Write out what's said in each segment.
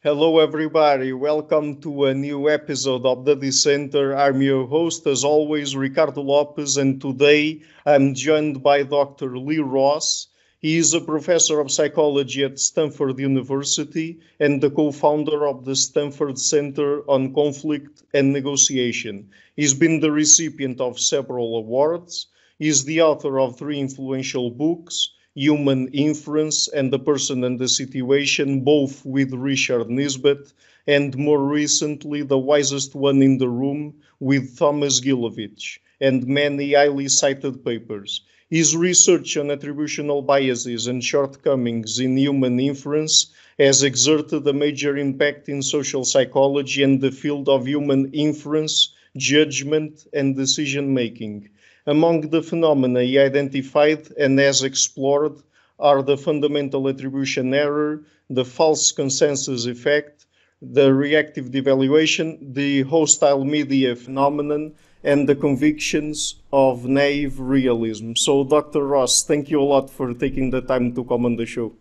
Hello, everybody. Welcome to a new episode of the Dissenter. I'm your host, as always, Ricardo Lopes, and today I'm joined by Dr. Lee Ross. He is a professor of psychology at Stanford University and the co founder of the Stanford Center on Conflict and Negotiation. He's been the recipient of several awards. He's the author of three influential books Human Inference and the Person and the Situation, both with Richard Nisbett, and more recently, The Wisest One in the Room with Thomas Gilovich, and many highly cited papers. His research on attributional biases and shortcomings in human inference has exerted a major impact in social psychology and the field of human inference, judgment, and decision making. Among the phenomena he identified and has explored are the fundamental attribution error, the false consensus effect, the reactive devaluation, the hostile media phenomenon, and the convictions of naive realism. So, Dr. Ross, thank you a lot for taking the time to come on the show.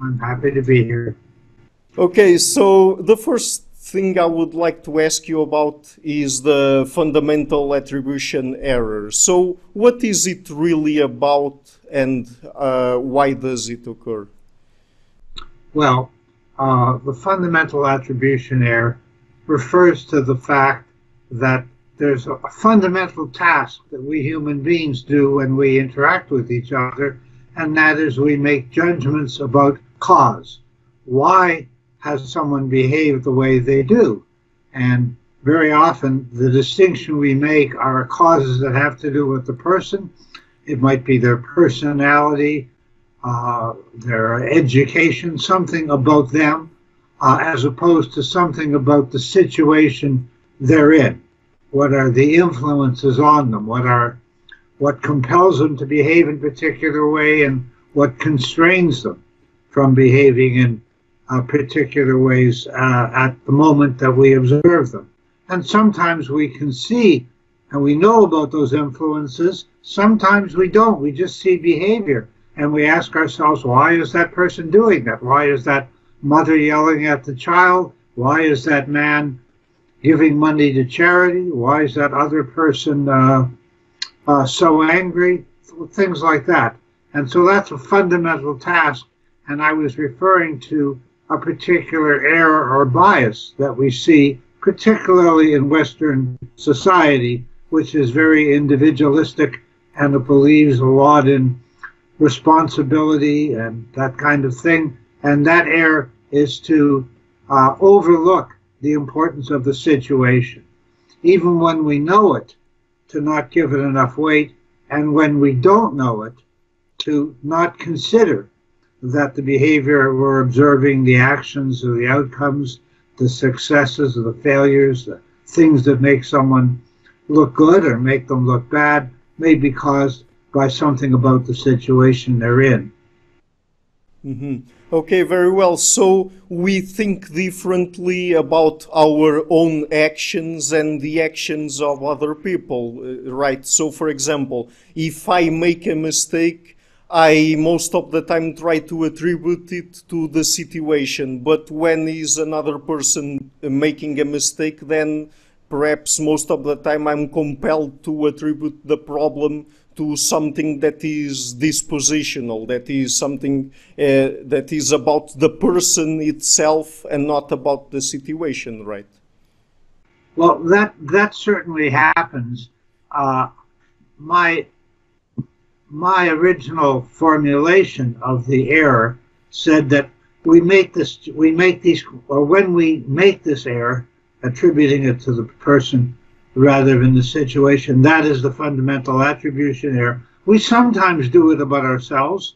I'm happy to be here. Okay, so the first thing I would like to ask you about is the fundamental attribution error. So, what is it really about and uh, why does it occur? Well, uh, the fundamental attribution error refers to the fact that there's a, a fundamental task that we human beings do when we interact with each other, and that is we make judgments about cause. Why has someone behaved the way they do. And very often, the distinction we make are causes that have to do with the person. It might be their personality, uh, their education, something about them, uh, as opposed to something about the situation they're in. What are the influences on them? What are what compels them to behave in a particular way, and what constrains them from behaving in uh, particular ways uh, at the moment that we observe them. And sometimes we can see and we know about those influences. Sometimes we don't. We just see behavior and we ask ourselves, why is that person doing that? Why is that mother yelling at the child? Why is that man giving money to charity? Why is that other person uh, uh, so angry? Things like that. And so that's a fundamental task. And I was referring to a particular error or bias that we see, particularly in Western society, which is very individualistic and it believes a lot in responsibility and that kind of thing. And that error is to uh, overlook the importance of the situation, even when we know it, to not give it enough weight, and when we don't know it, to not consider that the behavior we're observing, the actions or the outcomes, the successes or the failures, the things that make someone look good or make them look bad, may be caused by something about the situation they're in. Mm-hmm. Okay, very well. So we think differently about our own actions and the actions of other people, uh, right? So, for example, if I make a mistake, I most of the time try to attribute it to the situation, but when is another person making a mistake, then perhaps most of the time I'm compelled to attribute the problem to something that is dispositional, that is something uh, that is about the person itself and not about the situation, right? Well, that that certainly happens. Uh, my my original formulation of the error said that we make this we make these or when we make this error attributing it to the person rather than the situation that is the fundamental attribution error. We sometimes do it about ourselves.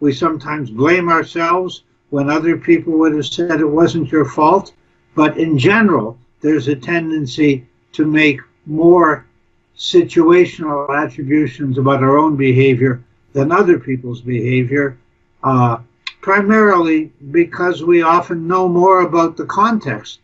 We sometimes blame ourselves when other people would have said it wasn't your fault. But in general there's a tendency to make more situational attributions about our own behavior than other people's behavior, uh, primarily because we often know more about the context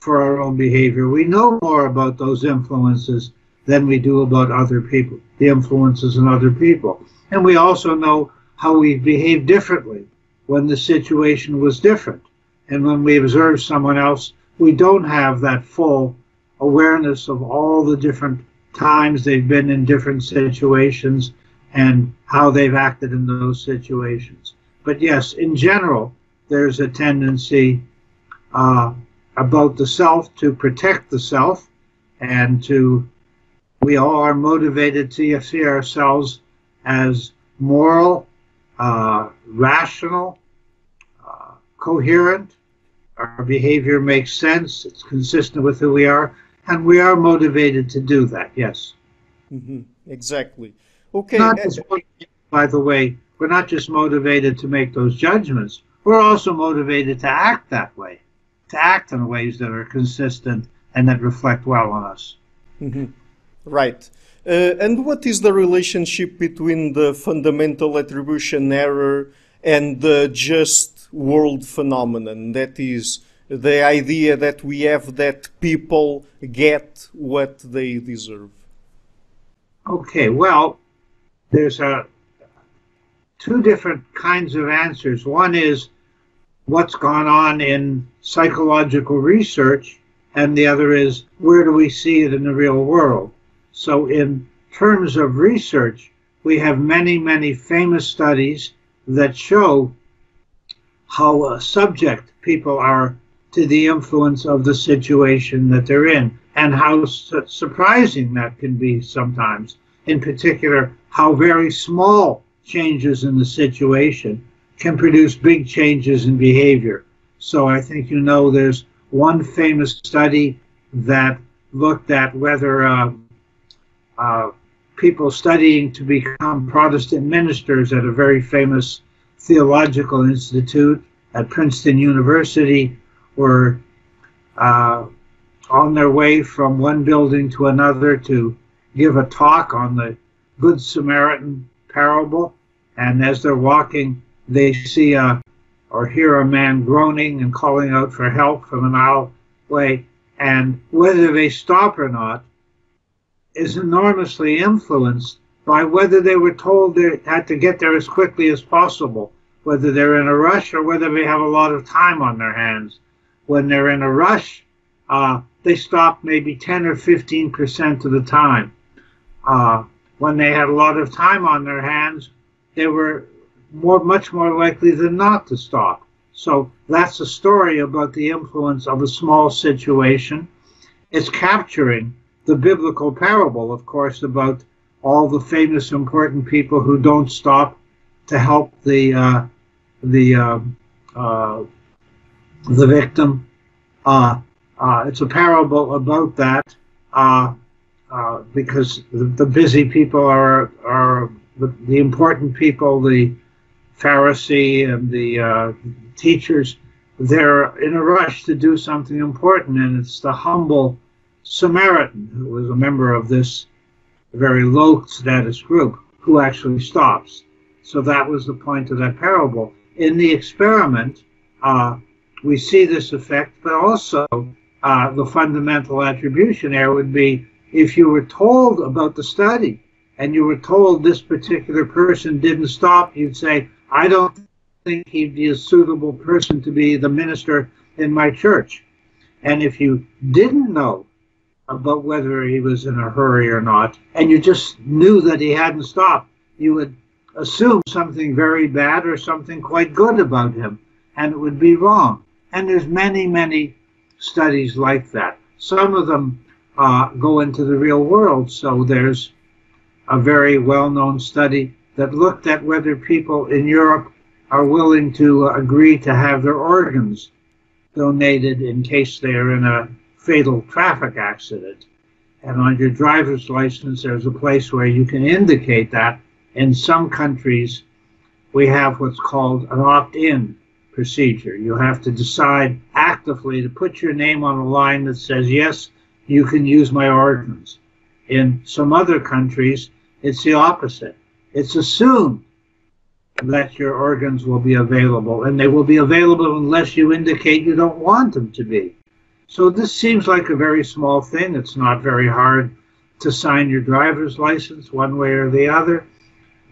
for our own behavior. We know more about those influences than we do about other people, the influences in other people. And we also know how we behave differently when the situation was different. And when we observe someone else, we don't have that full awareness of all the different times they've been in different situations and how they've acted in those situations. But yes, in general, there's a tendency uh, about the self to protect the self and to, we all are motivated to see ourselves as moral, uh, rational, uh, coherent. Our behavior makes sense, it's consistent with who we are, and we are motivated to do that, yes. Mm-hmm. Exactly. Okay. Not just, by the way, we're not just motivated to make those judgments, we're also motivated to act that way, to act in ways that are consistent and that reflect well on us. Mm-hmm. Right. Uh, and what is the relationship between the fundamental attribution error and the just world phenomenon? That is, the idea that we have that people get what they deserve. Okay, well, there's a two different kinds of answers. One is what's gone on in psychological research, and the other is where do we see it in the real world. So, in terms of research, we have many, many famous studies that show how subject people are to the influence of the situation that they're in, and how su- surprising that can be sometimes. In particular, how very small changes in the situation can produce big changes in behavior. So I think you know there's one famous study that looked at whether uh, uh, people studying to become Protestant ministers at a very famous theological institute at Princeton University were uh, on their way from one building to another to give a talk on the Good Samaritan parable. And as they're walking, they see a or hear a man groaning and calling out for help from an alleyway. And whether they stop or not is enormously influenced by whether they were told they had to get there as quickly as possible, whether they're in a rush or whether they have a lot of time on their hands. When they're in a rush, uh, they stop maybe 10 or 15 percent of the time. Uh, when they had a lot of time on their hands, they were more, much more likely than not to stop. So that's a story about the influence of a small situation. It's capturing the biblical parable, of course, about all the famous important people who don't stop to help the uh, the uh, uh, the victim. Uh, uh, it's a parable about that uh, because the, the, busy people are are the, the important people, the Pharisee and the uh, teachers, they're in a rush to do something important, and it's the humble Samaritan who was a member of this very low status group who actually stops. So that was the point of that parable. In the experiment, uh, we see this effect, but also uh, the fundamental attribution error would be if you were told about the study and you were told this particular person didn't stop, you'd say, I don't think he'd be a suitable person to be the minister in my church. And if you didn't know about whether he was in a hurry or not, and you just knew that he hadn't stopped, you would assume something very bad or something quite good about him, and it would be wrong. And there's many, many studies like that. Some of them uh, go into the real world. So there's a very well-known study that looked at whether people in Europe are willing to agree to have their organs donated in case they are in a fatal traffic accident. And on your driver's license, there's a place where you can indicate that. In some countries, we have what's called an opt-in procedure. You have to decide actively to put your name on a line that says, yes, you can use my organs. In some other countries, it's the opposite. It's assumed that your organs will be available, and they will be available unless you indicate you don't want them to be. So this seems like a very small thing. It's not very hard to sign your driver's license one way or the other,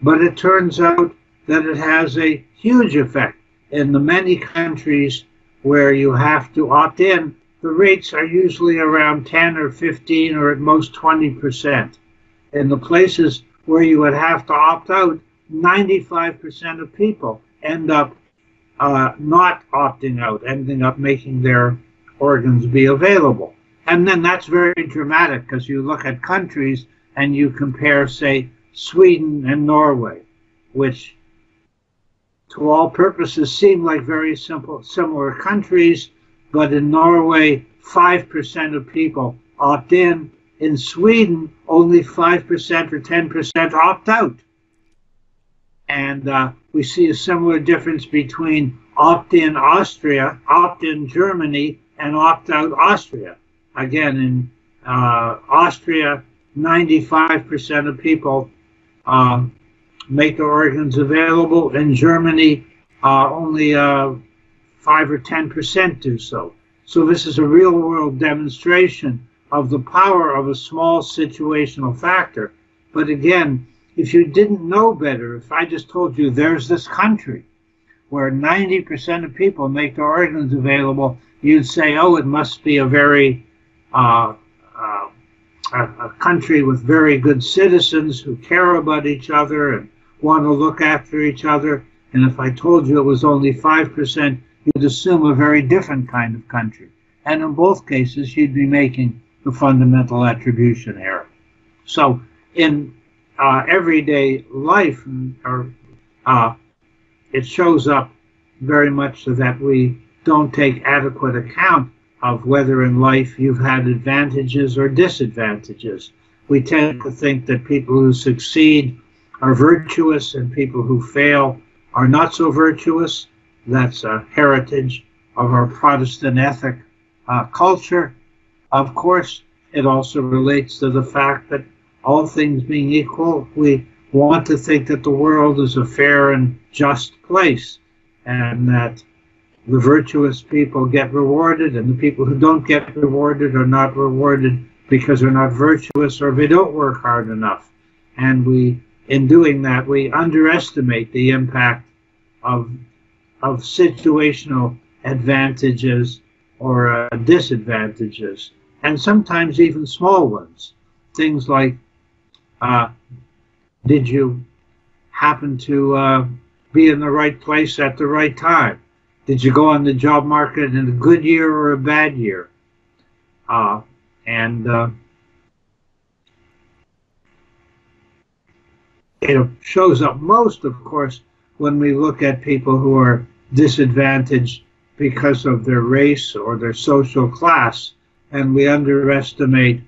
but it turns out that it has a huge effect in the many countries where you have to opt in, the rates are usually around 10 or 15 or at most 20%. In the places where you would have to opt out, 95% of people end up uh, not opting out, ending up making their organs be available. And then that's very dramatic because you look at countries and you compare, say, Sweden and Norway, which to all purposes seem like very simple, similar countries, but in Norway, 5% of people opt in. In Sweden, only 5% or 10% opt out. And uh, we see a similar difference between opt in Austria, opt in Germany, and opt out Austria. Again, in uh, Austria, 95% of people um, make their organs available. In Germany, uh, only uh, 5 or 10% do so. So this is a real world demonstration of the power of a small situational factor. But again, if you didn't know better, if I just told you there's this country where 90% of people make their organs available, you'd say, oh, it must be a very uh, uh, a, a, country with very good citizens who care about each other and want to look after each other. And if I told you it was only 5%, you'd assume a very different kind of country. And in both cases, you'd be making the fundamental attribution error. So in uh, everyday life, or uh, it shows up very much so that we don't take adequate account of whether in life you've had advantages or disadvantages. We tend to think that people who succeed are virtuous and people who fail are not so virtuous. That's a heritage of our Protestant ethic uh, culture. Of course, it also relates to the fact that all things being equal, we want to think that the world is a fair and just place and that the virtuous people get rewarded and the people who don't get rewarded are not rewarded because they're not virtuous or they don't work hard enough. And we, in doing that, we underestimate the impact of, of situational advantages or uh, disadvantages, and sometimes even small ones. Things like uh, did you happen to uh, be in the right place at the right time? Did you go on the job market in a good year or a bad year? Uh, and it shows up most, of course, when we look at people who are disadvantaged because of their race or their social class, and we underestimate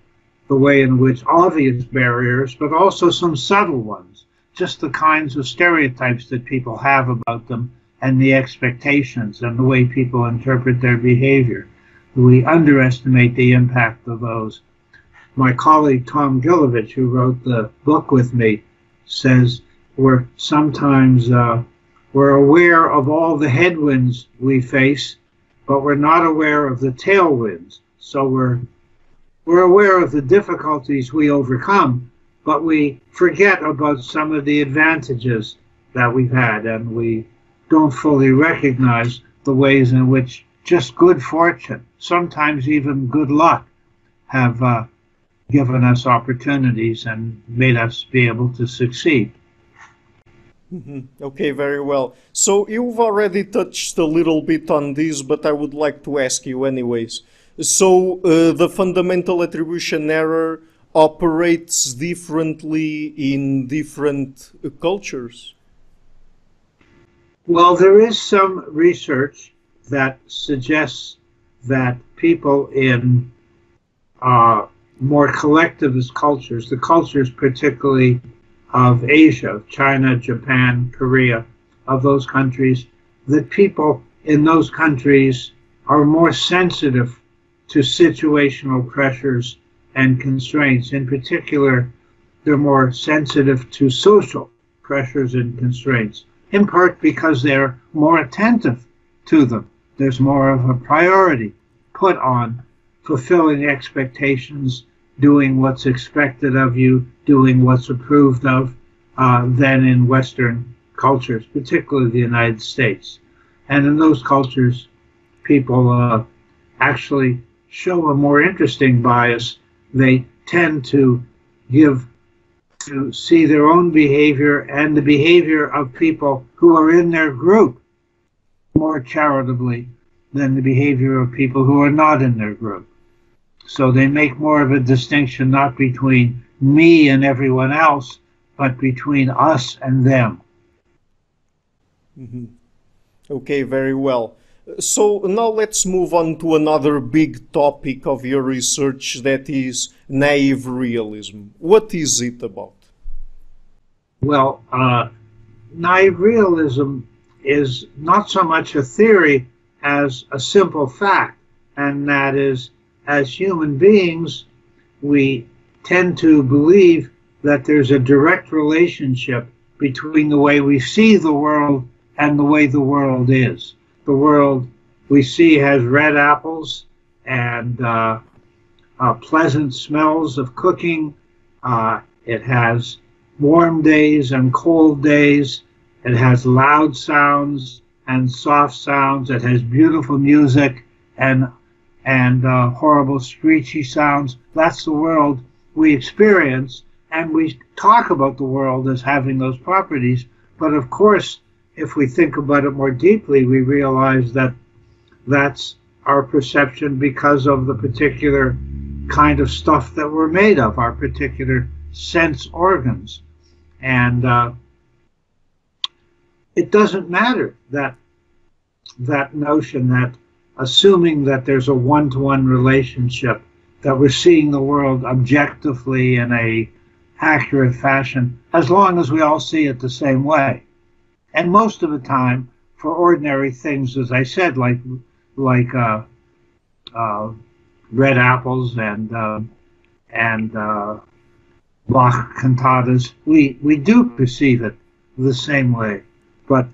the way in which obvious barriers, but also some subtle ones, just the kinds of stereotypes that people have about them and the expectations and the way people interpret their behavior. We underestimate the impact of those. My colleague Tom Gilovich, who wrote the book with me, says we're sometimes uh, we're aware of all the headwinds we face, but we're not aware of the tailwinds. So we're we're aware of the difficulties we overcome, but we forget about some of the advantages that we've had, and we don't fully recognize the ways in which just good fortune, sometimes even good luck, have uh, given us opportunities and made us be able to succeed. Mm-hmm. Okay, very well. So you've already touched a little bit on this, but I would like to ask you anyways. So uh, the fundamental attribution error operates differently in different uh, cultures? Well, there is some research that suggests that people in uh, more collectivist cultures, the cultures particularly of Asia, China, Japan, Korea, of those countries, that people in those countries are more sensitive to situational pressures and constraints. In particular, they're more sensitive to social pressures and constraints, in part because they're more attentive to them. There's more of a priority put on fulfilling expectations, doing what's expected of you, doing what's approved of, uh, than in Western cultures, particularly the United States. And in those cultures, people uh, actually show a more interesting bias. They tend to give to see their own behavior and the behavior of people who are in their group more charitably than the behavior of people who are not in their group. So they make more of a distinction not between me and everyone else, but between us and them. Mm-hmm. Okay, very well. So now let's move on to another big topic of your research that is naive realism. What is it about? Well, uh, naive realism is not so much a theory as a simple fact, and that is, as human beings, we tend to believe that there's a direct relationship between the way we see the world and the way the world is. The world we see has red apples and uh, uh, pleasant smells of cooking. Uh, it has warm days and cold days. It has loud sounds and soft sounds. It has beautiful music and and uh, horrible screechy sounds. That's the world we experience, and we talk about the world as having those properties. But of course, if we think about it more deeply, we realize that that's our perception because of the particular kind of stuff that we're made of, our particular sense organs. And uh, it doesn't matter that that notion that assuming that there's a one-to-one relationship, that we're seeing the world objectively in a accurate fashion, as long as we all see it the same way. And most of the time, for ordinary things, as I said, like like uh, uh, red apples and uh, and uh, Bach cantatas, we we do perceive it the same way. But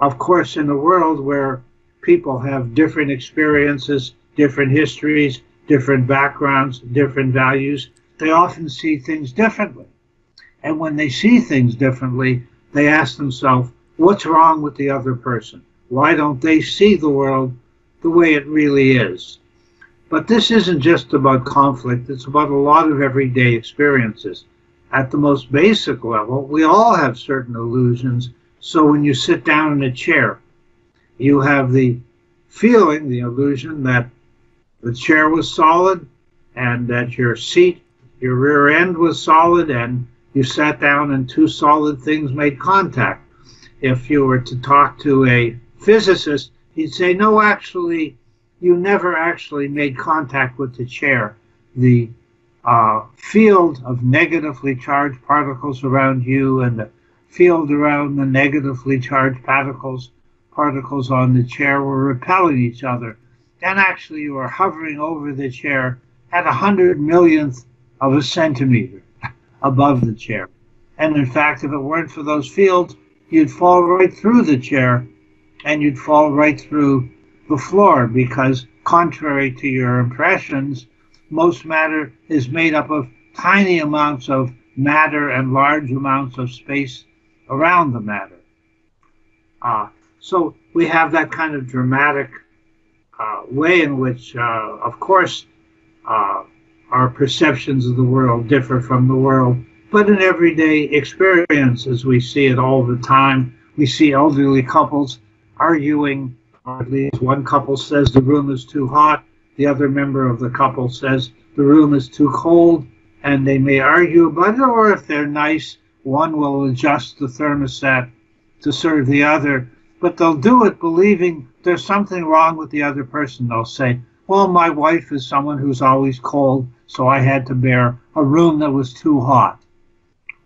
of course, in a world where people have different experiences, different histories, different backgrounds, different values, they often see things differently. And when they see things differently, they ask themselves, what's wrong with the other person? Why don't they see the world the way it really is? But this isn't just about conflict, it's about a lot of everyday experiences. At the most basic level, we all have certain illusions. So when you sit down in a chair, you have the feeling, the illusion that the chair was solid and that your seat, your rear end was solid and you sat down and two solid things made contact. If you were to talk to a physicist, he'd say, no, actually, you never actually made contact with the chair. The uh, field of negatively charged particles around you and the field around the negatively charged particles particles on the chair were repelling each other. And actually you were hovering over the chair at a hundred millionth of a centimeter above the chair. And in fact, if it weren't for those fields, you'd fall right through the chair and you'd fall right through the floor because contrary to your impressions, most matter is made up of tiny amounts of matter and large amounts of space around the matter. Uh, so we have that kind of dramatic uh, way in which, uh, of course, uh, our perceptions of the world differ from the world. But in everyday experiences, we see it all the time. We see elderly couples arguing, or at least one couple says the room is too hot, the other member of the couple says the room is too cold, and they may argue about it, or if they're nice, one will adjust the thermostat to serve the other, but they'll do it believing there's something wrong with the other person. They'll say, Well, my wife is someone who's always cold, so I had to bear a room that was too hot.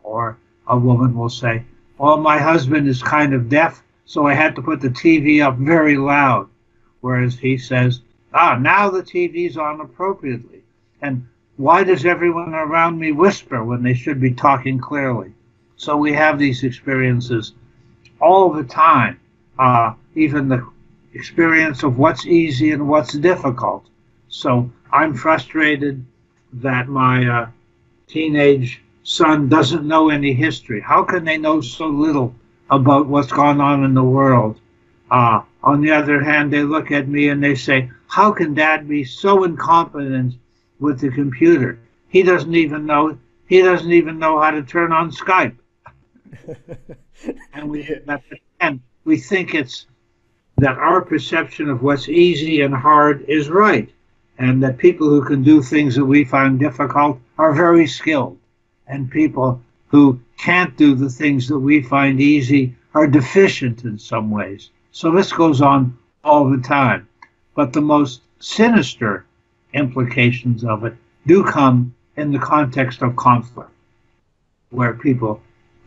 Or a woman will say, Well, my husband is kind of deaf, so I had to put the TV up very loud. Whereas he says, Ah, now the TV's on appropriately. And why does everyone around me whisper when they should be talking clearly? So we have these experiences all the time, uh, even the experience of what's easy and what's difficult. So I'm frustrated that my uh, teenage son doesn't know any history. How can they know so little about what's gone on in the world? Uh, on the other hand, they look at me and they say, How can dad be so incompetent with the computer? He doesn't even know he doesn't even know how to turn on Skype. and we and we think it's that our perception of what's easy and hard is right, and that people who can do things that we find difficult are very skilled, and people who can't do the things that we find easy are deficient in some ways. So this goes on all the time. But the most sinister implications of it do come in the context of conflict, where people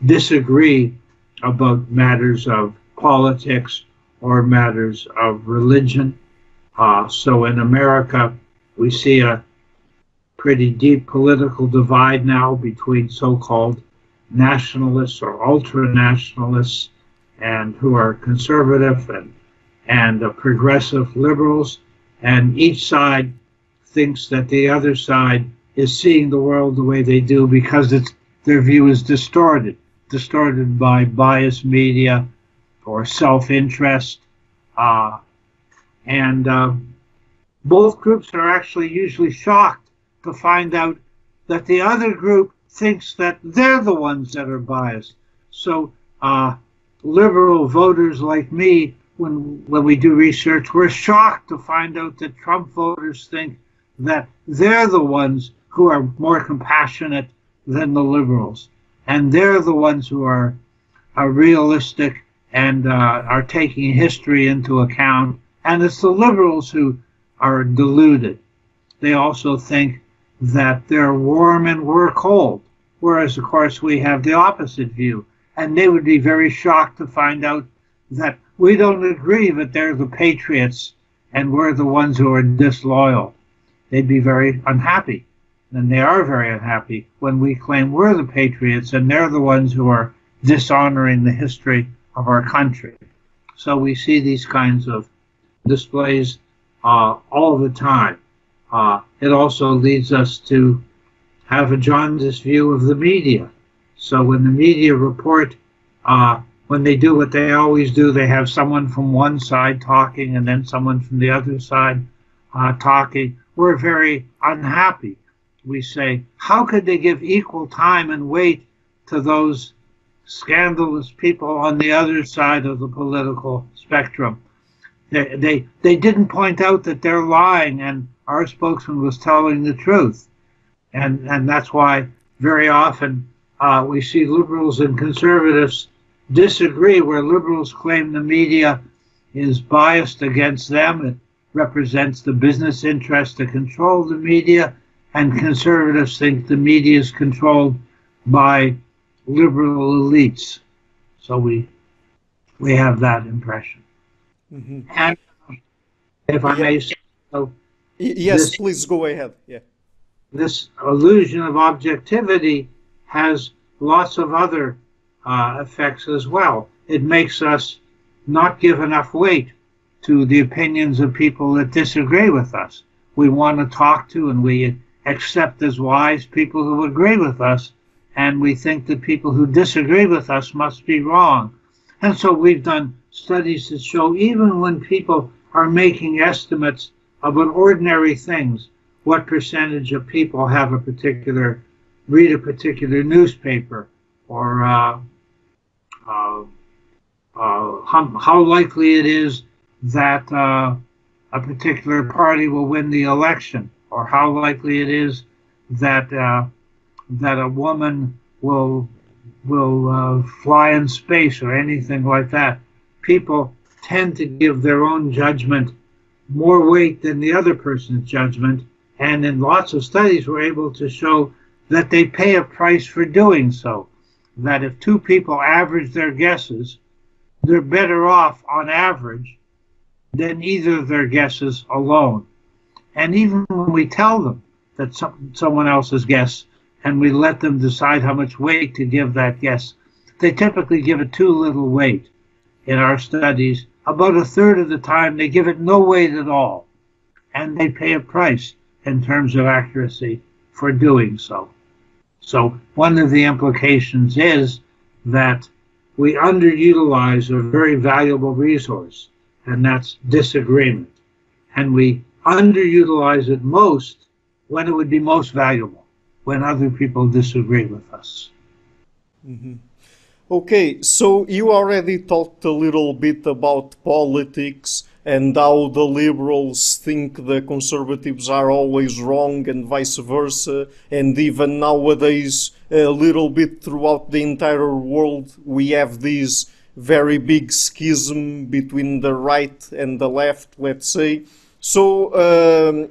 disagree about matters of politics or matters of religion. Uh, so in America, we see a pretty deep political divide now between so called nationalists or ultra nationalists and who are conservative and, and uh, progressive liberals. And each side thinks that the other side is seeing the world the way they do because it's, their view is distorted, distorted by biased media or self interest. Uh, and uh, both groups are actually usually shocked to find out that the other group thinks that they're the ones that are biased. So, uh, liberal voters like me, when when we do research, we're shocked to find out that Trump voters think that they're the ones who are more compassionate than the liberals, and they're the ones who are are realistic and uh, are taking history into account. And it's the liberals who are deluded. They also think that they're warm and we're cold, whereas of course we have the opposite view and they would be very shocked to find out that we don't agree that they're the patriots and we're the ones who are disloyal. They'd be very unhappy. And they are very unhappy when we claim we're the patriots and they're the ones who are dishonoring the history of our country. So we see these kinds of displays uh, all the time. Uh, it also leads us to have a jaundiced view of the media. So when the media report, uh, when they do what they always do, they have someone from one side talking and then someone from the other side uh, talking. We're very unhappy. We say, how could they give equal time and weight to those scandalous people on the other side of the political spectrum? They, they, they didn't point out that they're lying and our spokesman was telling the truth. And, and that's why very often uh, we see liberals and conservatives disagree, where liberals claim the media is biased against them. It represents the business interest to control the media, and conservatives think the media is controlled by liberal elites. So we we have that impression. Mm-hmm. And if I yeah. may say so, yes, this, please go ahead. Yeah, this illusion of objectivity has lots of other uh, effects as well. It makes us not give enough weight to the opinions of people that disagree with us. We want to talk to and we accept as wise people who agree with us, and we think that people who disagree with us must be wrong. And so we've done studies that show even when people are making estimates about ordinary things, what percentage of people have a particular read a particular newspaper or uh, uh, uh, how, how, likely it is that uh, a particular party will win the election or how likely it is that uh, that a woman will will uh, fly in space or anything like that. People tend to give their own judgment more weight than the other person's judgment, and in lots of studies, we're able to show that they pay a price for doing so. That if two people average their guesses, they're better off on average than either of their guesses alone. And even when we tell them that some, someone else's guess and we let them decide how much weight to give that guess, they typically give it too little weight. In our studies, about a third of the time they give it no weight at all, and they pay a price in terms of accuracy for doing so. So one of the implications is that we underutilize a very valuable resource. and that's disagreement. And we underutilize it most when it would be most valuable, when other people disagree with us. Mm-hmm. Okay, so you already talked a little bit about politics and how the liberals think the conservatives are always wrong and vice versa, and even nowadays, a little bit throughout the entire world, we have this very big schism between the right and the left, let's say. So, um,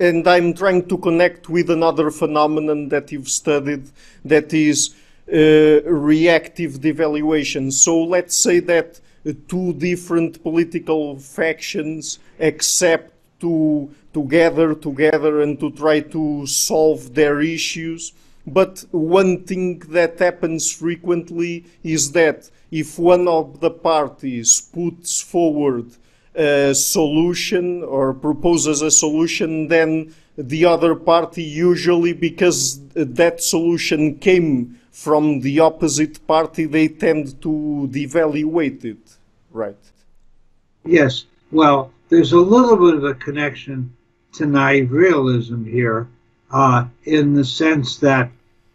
and I'm trying to connect with another phenomenon that you've studied that is uh, reactive devaluation. So let's say that two different political factions accept to, to gather together and to try to solve their issues. But one thing that happens frequently is that if one of the parties puts forward a solution or proposes a solution, then the other party usually, because that solution came from the opposite party, they tend to devaluate it, right? Yes. Well, there's a little bit of a connection to naive realism here, uh, in the sense that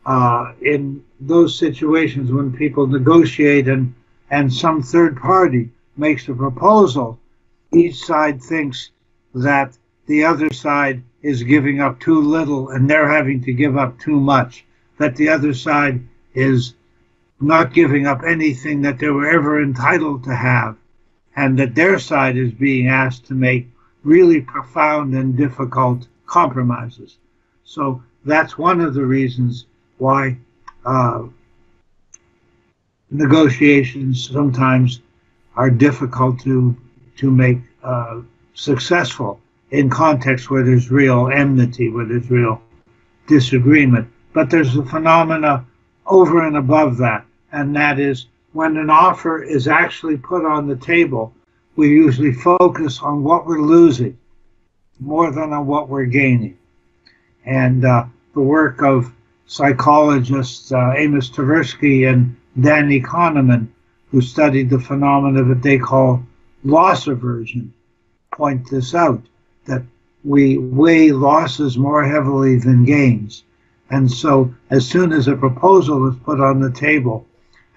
uh, in those situations when people negotiate and and some third party makes a proposal, each side thinks that the other side is giving up too little and they're having to give up too much, that the other side is not giving up anything that they were ever entitled to have, and that their side is being asked to make really profound and difficult compromises. So that's one of the reasons why uh, negotiations sometimes are difficult to to make uh, successful in contexts where there's real enmity, where there's real disagreement. But there's a phenomena over and above that, and that is when an offer is actually put on the table, we usually focus on what we're losing more than on what we're gaining. And uh, the work of psychologists uh, Amos Tversky and Danny Kahneman, who studied the phenomena that they call loss aversion, point this out that we weigh losses more heavily than gains. And so, as soon as a proposal is put on the table,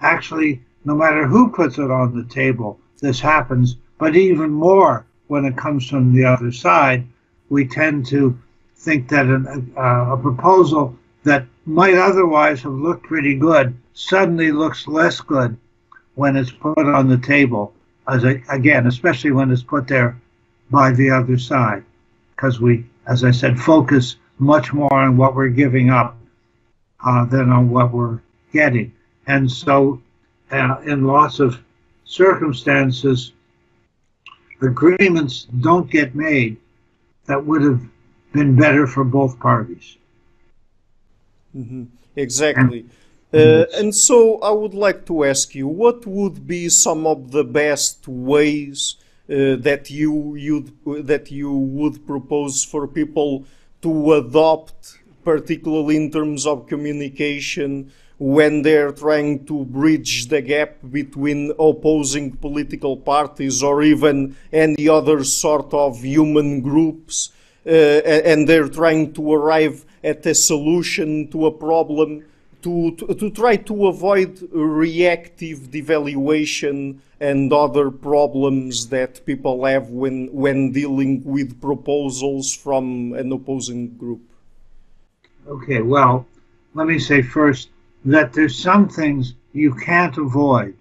actually, no matter who puts it on the table, this happens, but even more when it comes from the other side, we tend to think that an, uh, a proposal that might otherwise have looked pretty good suddenly looks less good when it's put on the table. As again, especially when it's put there by the other side, because we, as I said, focus much more on what we're giving up uh, than on what we're getting. And so, uh, in lots of circumstances, agreements don't get made that would have been better for both parties. Mm-hmm. Exactly. Uh, and so I would like to ask you, what would be some of the best ways uh, that you you'd, that you would propose for people to adopt, particularly in terms of communication, when they're trying to bridge the gap between opposing political parties or even any other sort of human groups, uh, and they're trying to arrive at a solution to a problem to, to, to, try to avoid reactive devaluation and other problems that people have when, when dealing with proposals from an opposing group? Okay, well, let me say first that there's some things you can't avoid.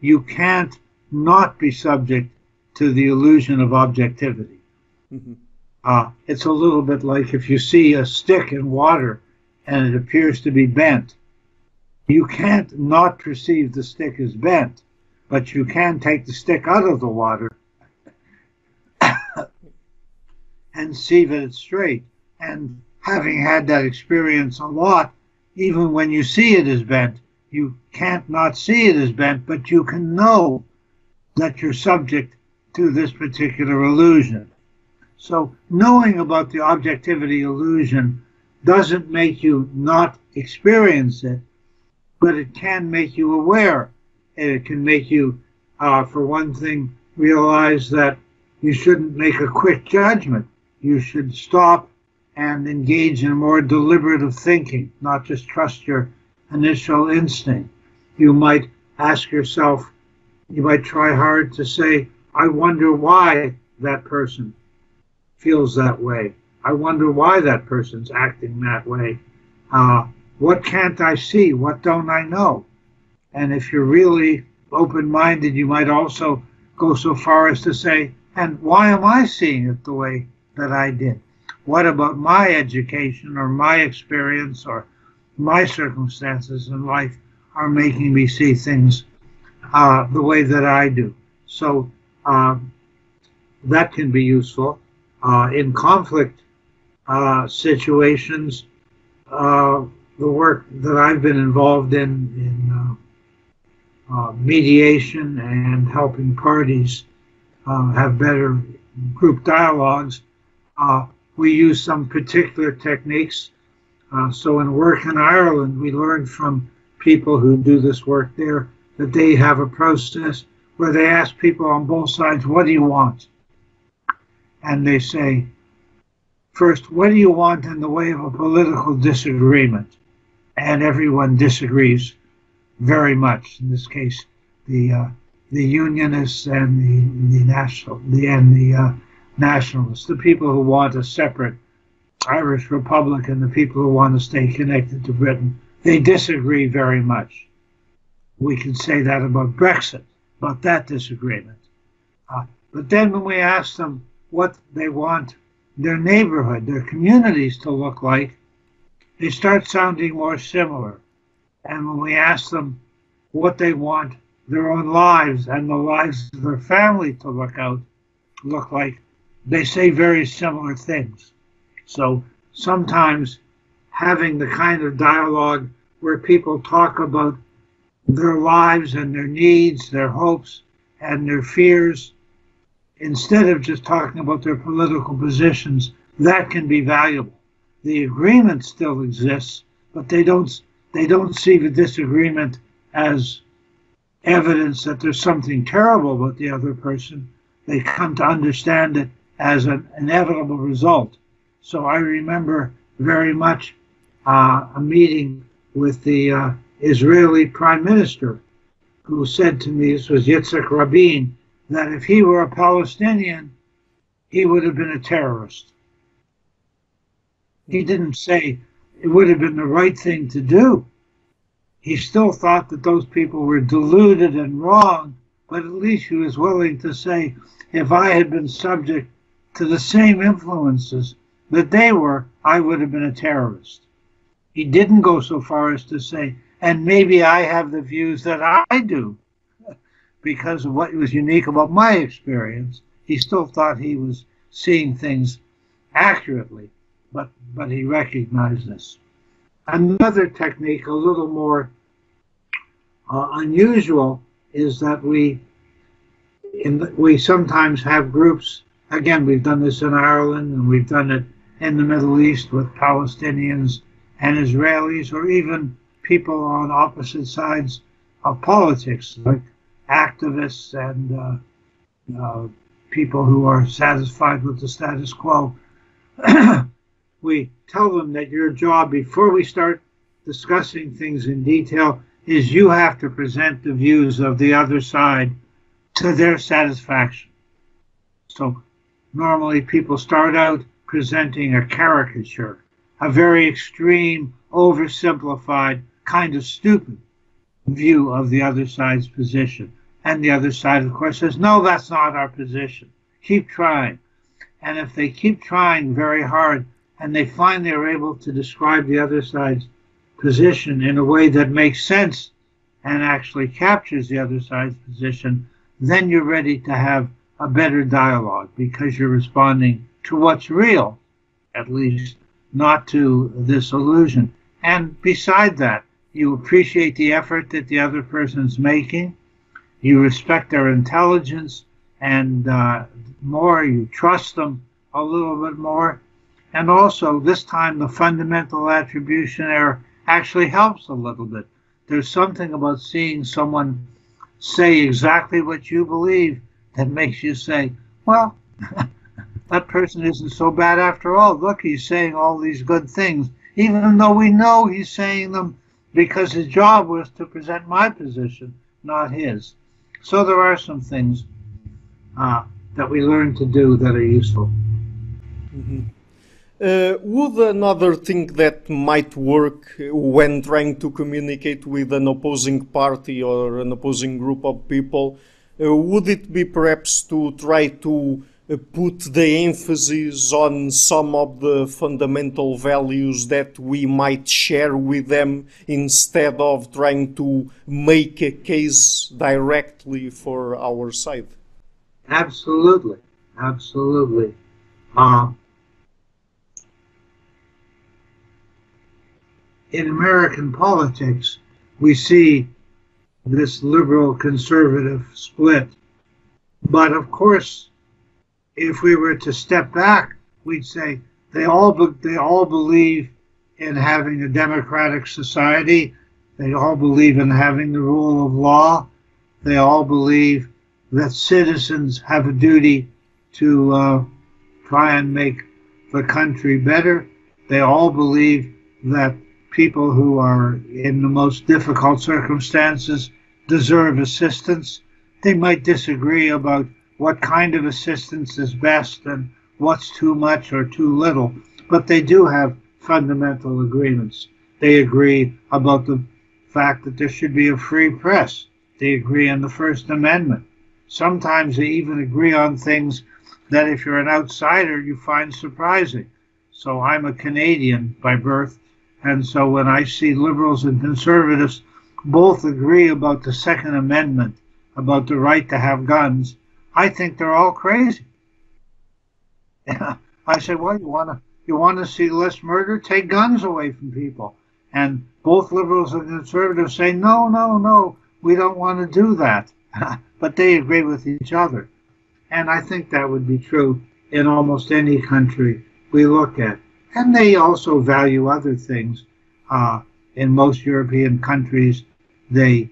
You can't not be subject to the illusion of objectivity. Mm-hmm. Uh, it's a little bit like if you see a stick in water and it appears to be bent. You can't not perceive the stick is bent, but you can take the stick out of the water and see that it's straight. And having had that experience a lot, even when you see it is bent, you can't not see it is bent, but you can know that you're subject to this particular illusion. So knowing about the objectivity illusion doesn't make you not experience it, but it can make you aware. And it can make you, uh, for one thing, realize that you shouldn't make a quick judgment. You should stop and engage in more deliberative thinking, not just trust your initial instinct. You might ask yourself, you might try hard to say, I wonder why that person feels that way. I wonder why that person's acting that way. Uh, what can't I see? What don't I know? And if you're really open minded, you might also go so far as to say, and why am I seeing it the way that I did? What about my education or my experience or my circumstances in life are making me see things uh, the way that I do? So um, that can be useful. Uh, in conflict uh, situations, uh, the work that I've been involved in, in uh, uh, mediation and helping parties uh, have better group dialogues, uh, we use some particular techniques. Uh, so in work in Ireland, we learned from people who do this work there that they have a process where they ask people on both sides, what do you want? And they say, first, what do you want in the way of a political disagreement? And everyone disagrees very much. In this case, the uh, the Unionists and the the national the and the uh, nationalists, the people who want a separate Irish Republic, and the people who want to stay connected to Britain, they disagree very much. We can say that about Brexit, about that disagreement. Uh, but then when we ask them what they want their neighborhood, their communities to look like, they start sounding more similar. And when we ask them what they want their own lives and the lives of their family to look out look like, they say very similar things. So sometimes having the kind of dialogue where people talk about their lives and their needs, their hopes and their fears, instead of just talking about their political positions, that can be valuable. The agreement still exists, but they don't they don't see the disagreement as evidence that there's something terrible about the other person. They come to understand it as an inevitable result. So I remember very much uh, a meeting with the uh, Israeli prime minister who said to me, this was Yitzhak Rabin, that if he were a Palestinian, he would have been a terrorist. He didn't say it would have been the right thing to do. He still thought that those people were deluded and wrong, but at least he was willing to say, if I had been subject to the same influences that they were, I would have been a terrorist. He didn't go so far as to say, and maybe I have the views that I do because of what was unique about my experience. He still thought he was seeing things accurately but, but he recognized this. Another technique, a little more uh, unusual, is that we the, we sometimes have groups. Again, we've done this in Ireland, and we've done it in the Middle East with Palestinians and Israelis, or even people on opposite sides of politics, like activists and uh, uh, people who are satisfied with the status quo. we tell them that your job before we start discussing things in detail is you have to present the views of the other side to their satisfaction. So normally people start out presenting a caricature, a very extreme, oversimplified, kind of stupid view of the other side's position. And the other side, of course, says, no, that's not our position. Keep trying. And if they keep trying very hard, and they find they're able to describe the other side's position in a way that makes sense and actually captures the other side's position, then you're ready to have a better dialogue because you're responding to what's real, at least not to this illusion. And beside that, you appreciate the effort that the other person's making, you respect their intelligence, and uh, more, you trust them a little bit more, and also, this time the fundamental attribution error actually helps a little bit. There's something about seeing someone say exactly what you believe that makes you say, well, that person isn't so bad after all. Look, he's saying all these good things, even though we know he's saying them because his job was to present my position, not his. So there are some things uh, that we learn to do that are useful. Mm-hmm. Uh, would another thing that might work when trying to communicate with an opposing party or an opposing group of people, uh, would it be perhaps to try to uh, put the emphasis on some of the fundamental values that we might share with them instead of trying to make a case directly for our side? Absolutely, absolutely. Uh, in American politics, we see this liberal conservative split. But of course, if we were to step back, we'd say they all they all believe in having a democratic society. They all believe in having the rule of law. They all believe that citizens have a duty to uh, try and make the country better. They all believe that people who are in the most difficult circumstances deserve assistance. They might disagree about what kind of assistance is best and what's too much or too little, but they do have fundamental agreements. They agree about the fact that there should be a free press. They agree on the First Amendment. Sometimes they even agree on things that if you're an outsider, you find surprising. So I'm a Canadian by birth, and so when I see liberals and conservatives both agree about the Second Amendment, about the right to have guns, I think they're all crazy. I said, well, you want to you want to see less murder? Take guns away from people. And both liberals and conservatives say, no, no, no, we don't want to do that. but they agree with each other. And I think that would be true in almost any country we look at and they also value other things. Uh, in most European countries, they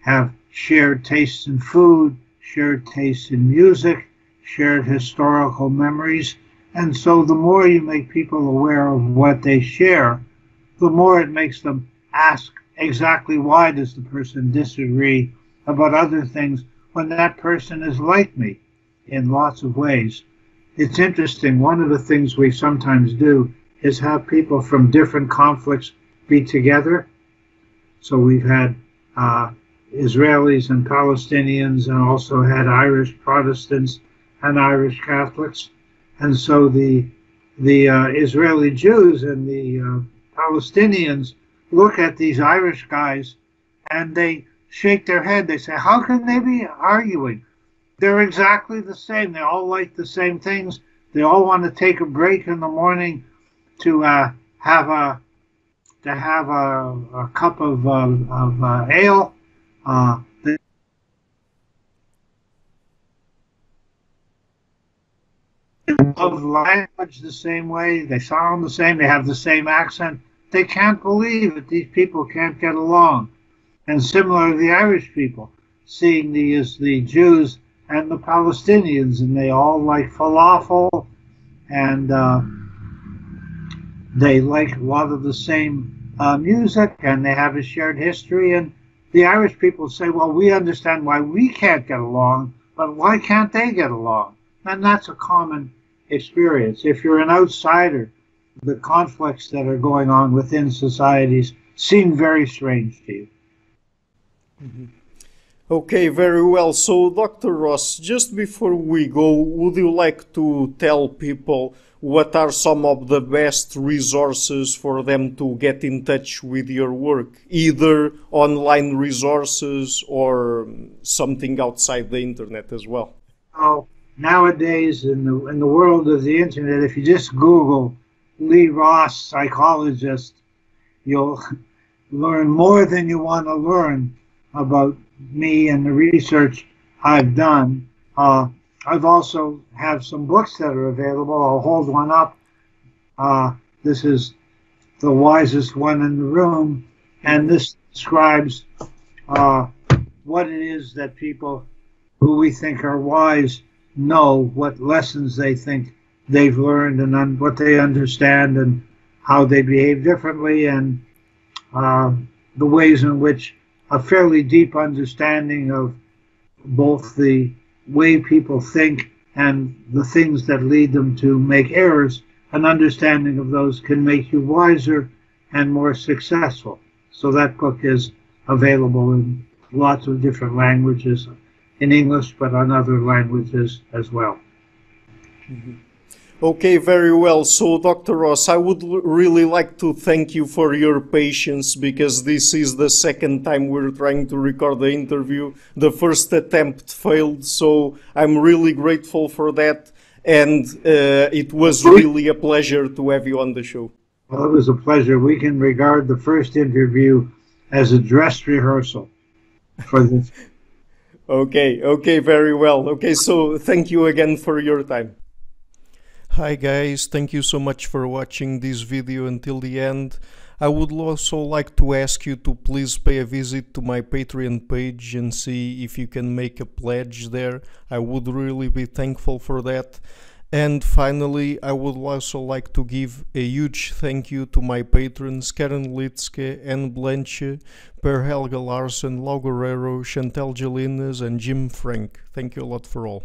have shared tastes in food, shared tastes in music, shared historical memories. And so the more you make people aware of what they share, the more it makes them ask exactly why does the person disagree about other things when that person is like me in lots of ways. It's interesting. One of the things we sometimes do is have people from different conflicts be together. So we've had uh, Israelis and Palestinians, and also had Irish Protestants and Irish Catholics. And so the the uh, Israeli Jews and the uh, Palestinians look at these Irish guys and they shake their head. They say, "How can they be arguing? They're exactly the same. They all like the same things. They all want to take a break in the morning to uh, have a to have a, a cup of, of uh, ale. Uh, of language the same way, they sound the same, they have the same accent. They can't believe that these people can't get along. And similar to the Irish people, seeing these the Jews and the Palestinians, and they all like falafel and uh, they like a lot of the same uh, music and they have a shared history. And the Irish people say, well, we understand why we can't get along, but why can't they get along? And that's a common experience. If you're an outsider, the conflicts that are going on within societies seem very strange to you. Mm-hmm. Okay, very well. So, Dr. Ross, just before we go, would you like to tell people what are some of the best resources for them to get in touch with your work, either online resources or something outside the internet as well? Oh, nowadays in the in the world of the internet, if you just Google Lee Ross psychologist, you'll learn more than you want to learn about me and the research I've done. Uh, I've also have some books that are available. I'll hold one up. Uh, this is the wisest one in the room, and this describes uh, what it is that people who we think are wise know what lessons they think they've learned and un- what they understand and how they behave differently and uh, the ways in which a fairly deep understanding of both the way people think and the things that lead them to make errors, an understanding of those can make you wiser and more successful. So that book is available in lots of different languages, in English, but on other languages as well. Mm-hmm. Okay, very well. So, Dr. Ross, I would really like to thank you for your patience because this is the second time we're trying to record the interview. The first attempt failed, so I'm really grateful for that. And uh, it was really a pleasure to have you on the show. Well, it was a pleasure. We can regard the first interview as a dress rehearsal for this. okay, okay, very well. Okay, so thank you again for your time. Hi guys, thank you so much for watching this video until the end. I would also like to ask you to please pay a visit to my Patreon page and see if you can make a pledge there. I would really be thankful for that. And finally, I would also like to give a huge thank you to my patrons Karen Litzke, Anne Blanche, Per Helge Larsen, Lau Guerreiro, Chantel Gelinas and Jim Frank. Thank you a lot for all.